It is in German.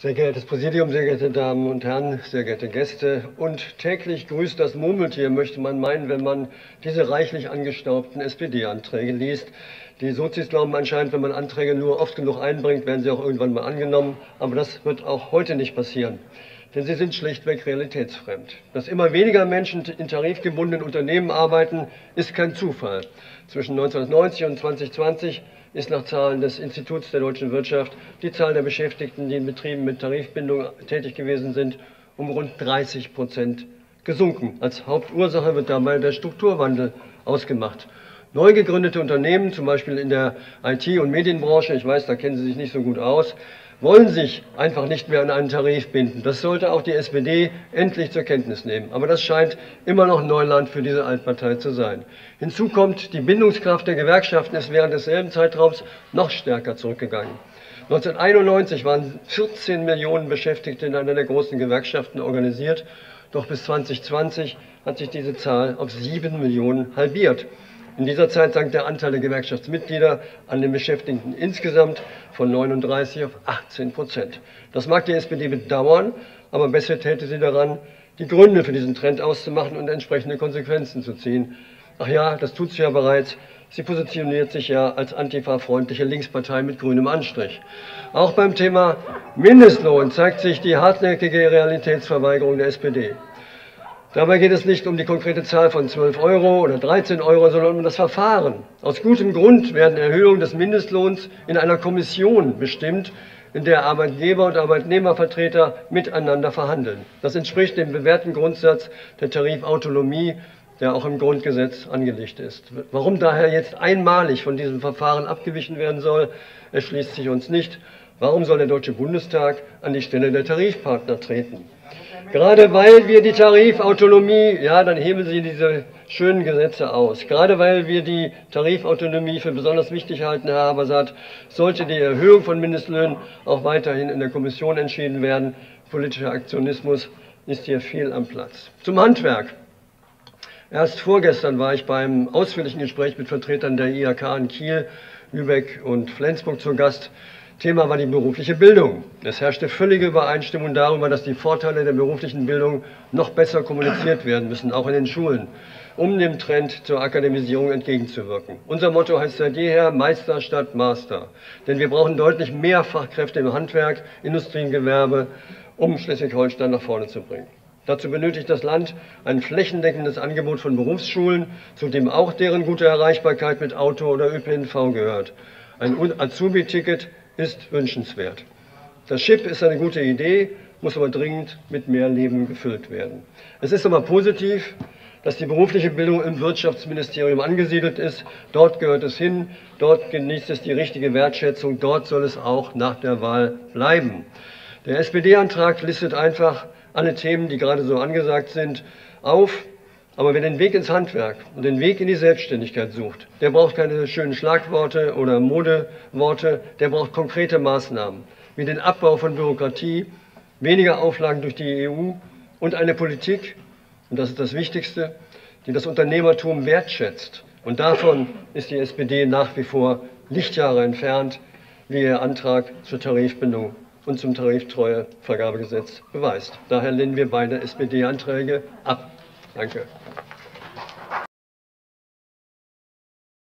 Sehr geehrtes Präsidium, sehr geehrte Damen und Herren, sehr geehrte Gäste. Und täglich grüßt das Murmeltier, möchte man meinen, wenn man diese reichlich angestaubten SPD-Anträge liest. Die Sozis glauben anscheinend, wenn man Anträge nur oft genug einbringt, werden sie auch irgendwann mal angenommen. Aber das wird auch heute nicht passieren. Denn sie sind schlichtweg realitätsfremd. Dass immer weniger Menschen in tarifgebundenen Unternehmen arbeiten, ist kein Zufall. Zwischen 1990 und 2020 ist nach Zahlen des Instituts der deutschen Wirtschaft die Zahl der Beschäftigten, die in Betrieben mit Tarifbindung tätig gewesen sind, um rund 30 Prozent gesunken. Als Hauptursache wird dabei der Strukturwandel ausgemacht. Neu gegründete Unternehmen, zum Beispiel in der IT- und Medienbranche, ich weiß, da kennen Sie sich nicht so gut aus, wollen sich einfach nicht mehr an einen Tarif binden. Das sollte auch die SPD endlich zur Kenntnis nehmen. Aber das scheint immer noch Neuland für diese Altpartei zu sein. Hinzu kommt, die Bindungskraft der Gewerkschaften ist während desselben Zeitraums noch stärker zurückgegangen. 1991 waren 14 Millionen Beschäftigte in einer der großen Gewerkschaften organisiert. Doch bis 2020 hat sich diese Zahl auf 7 Millionen halbiert. In dieser Zeit sank der Anteil der Gewerkschaftsmitglieder an den Beschäftigten insgesamt von 39 auf 18 Prozent. Das mag die SPD bedauern, aber besser täte sie daran, die Gründe für diesen Trend auszumachen und entsprechende Konsequenzen zu ziehen. Ach ja, das tut sie ja bereits. Sie positioniert sich ja als antifa-freundliche Linkspartei mit grünem Anstrich. Auch beim Thema Mindestlohn zeigt sich die hartnäckige Realitätsverweigerung der SPD. Dabei geht es nicht um die konkrete Zahl von 12 Euro oder 13 Euro, sondern um das Verfahren. Aus gutem Grund werden Erhöhungen des Mindestlohns in einer Kommission bestimmt, in der Arbeitgeber und Arbeitnehmervertreter miteinander verhandeln. Das entspricht dem bewährten Grundsatz der Tarifautonomie, der auch im Grundgesetz angelegt ist. Warum daher jetzt einmalig von diesem Verfahren abgewichen werden soll, erschließt sich uns nicht. Warum soll der Deutsche Bundestag an die Stelle der Tarifpartner treten? Gerade weil wir die Tarifautonomie, ja, dann heben Sie diese schönen Gesetze aus. Gerade weil wir die Tarifautonomie für besonders wichtig halten, Herr Habersat, sollte die Erhöhung von Mindestlöhnen auch weiterhin in der Kommission entschieden werden. Politischer Aktionismus ist hier viel am Platz. Zum Handwerk. Erst vorgestern war ich beim ausführlichen Gespräch mit Vertretern der IHK in Kiel, Lübeck und Flensburg zu Gast. Thema war die berufliche Bildung. Es herrschte völlige Übereinstimmung darüber, dass die Vorteile der beruflichen Bildung noch besser kommuniziert werden müssen, auch in den Schulen, um dem Trend zur Akademisierung entgegenzuwirken. Unser Motto heißt seit jeher Meister statt Master. Denn wir brauchen deutlich mehr Fachkräfte im Handwerk, Industrie und Gewerbe, um Schleswig-Holstein nach vorne zu bringen. Dazu benötigt das Land ein flächendeckendes Angebot von Berufsschulen, zu dem auch deren gute Erreichbarkeit mit Auto oder ÖPNV gehört. Ein Azubi-Ticket ist wünschenswert. Das Chip ist eine gute Idee, muss aber dringend mit mehr Leben gefüllt werden. Es ist aber positiv, dass die berufliche Bildung im Wirtschaftsministerium angesiedelt ist. Dort gehört es hin, dort genießt es die richtige Wertschätzung, dort soll es auch nach der Wahl bleiben. Der SPD-Antrag listet einfach alle Themen, die gerade so angesagt sind, auf. Aber wer den Weg ins Handwerk und den Weg in die Selbstständigkeit sucht, der braucht keine schönen Schlagworte oder Modeworte, der braucht konkrete Maßnahmen, wie den Abbau von Bürokratie, weniger Auflagen durch die EU und eine Politik, und das ist das Wichtigste, die das Unternehmertum wertschätzt. Und davon ist die SPD nach wie vor Lichtjahre entfernt, wie ihr Antrag zur Tarifbindung und zum Tariftreuevergabegesetz beweist. Daher lehnen wir beide SPD-Anträge ab. Danke.